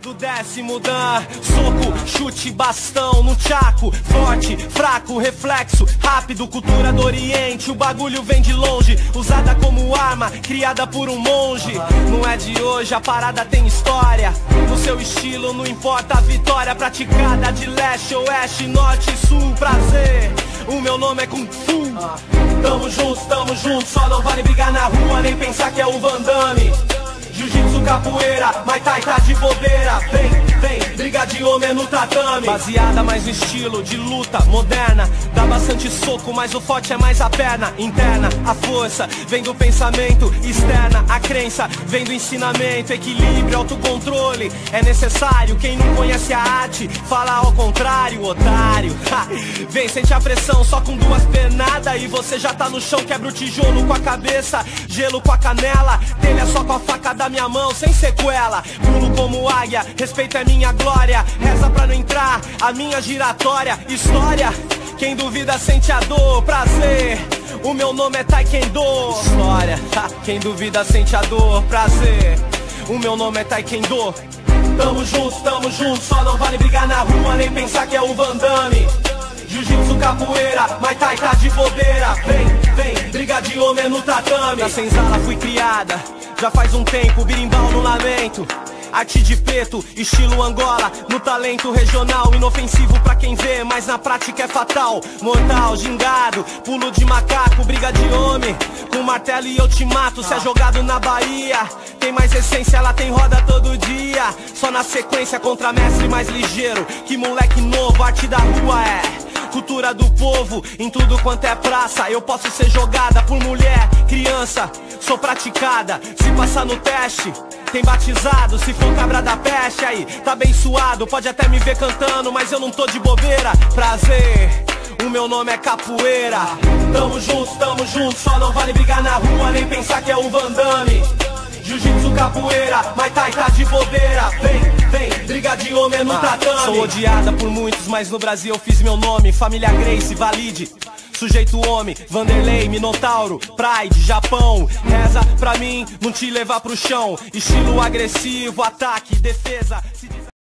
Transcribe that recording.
Do décimo dan, soco, chute, bastão no tchaco, forte, fraco, reflexo, rápido, cultura do oriente, o bagulho vem de longe, usada como arma, criada por um monge. Não é de hoje, a parada tem história. No seu estilo não importa a vitória, praticada de leste, oeste, norte, sul, prazer. O meu nome é Kung Fu. Tamo juntos, tamo juntos, só não vale brigar na rua, nem pensar que é o Van Damme. Jiu-jitsu, capoeira, Mai Tai tá de bobeira. Vem, vem, briga de homem no tatame. Baseada mais no estilo de luta moderna. Dá bastante soco, mas o forte é mais a perna Interna, a força, vem do pensamento Externa, a crença, vem do ensinamento. Equilíbrio, autocontrole, é necessário. Quem não conhece a arte, fala ao contrário, otário. Ha, Vem, sente a pressão, só com duas pernadas E você já tá no chão, quebra o tijolo com a cabeça Gelo com a canela, telha só com a faca da minha mão sem sequela. Pulo como águia, respeito é minha glória Reza pra não entrar, a minha giratória. História, quem duvida sente a dor. Prazer, o meu nome é Taekwondo. História, quem duvida sente a dor. Prazer, o meu nome é Taekwondo. Tamo juntos, tamo juntos, só não vale brigar na rua Nem pensar que é o Van Damme Jiu-jitsu, capoeira, Mai Tai tá de bobeira. Vem, vem, briga de homem no tatame. Na senzala fui criada já faz um tempo, birimbau no lamento Arte de preto, estilo Angola No talento regional, inofensivo pra quem vê Mas na prática é fatal. Mortal, gingado, pulo de macaco Briga de homem, com martelo e eu te mato Se é jogado na Bahia. Tem mais essência, ela tem roda todo dia. Só na sequência, contra mestre mais ligeiro. Que moleque novo, arte da rua é. Cultura do povo em tudo quanto é praça. Eu posso ser jogada por mulher, criança, sou praticada. Se passar no teste, tem batizado. Se for cabra da peste, aí tá bem suado. Pode até me ver cantando, mas eu não tô de bobeira. Prazer. O meu nome é Capoeira Tamo juntos, tamo juntos Só não vale brigar na rua Nem pensar que é o Van Damme Jiu-jitsu, capoeira Mai Tai tá de bobeira Vem, vem, briga de homem no tatame Sou odiada por muitos, mas no Brasil eu fiz meu nome Família Grace, valide Sujeito homem, Vanderlei, Minotauro, Pride, Japão. Reza pra mim, não te levar pro chão. Estilo agressivo, ataque, defesa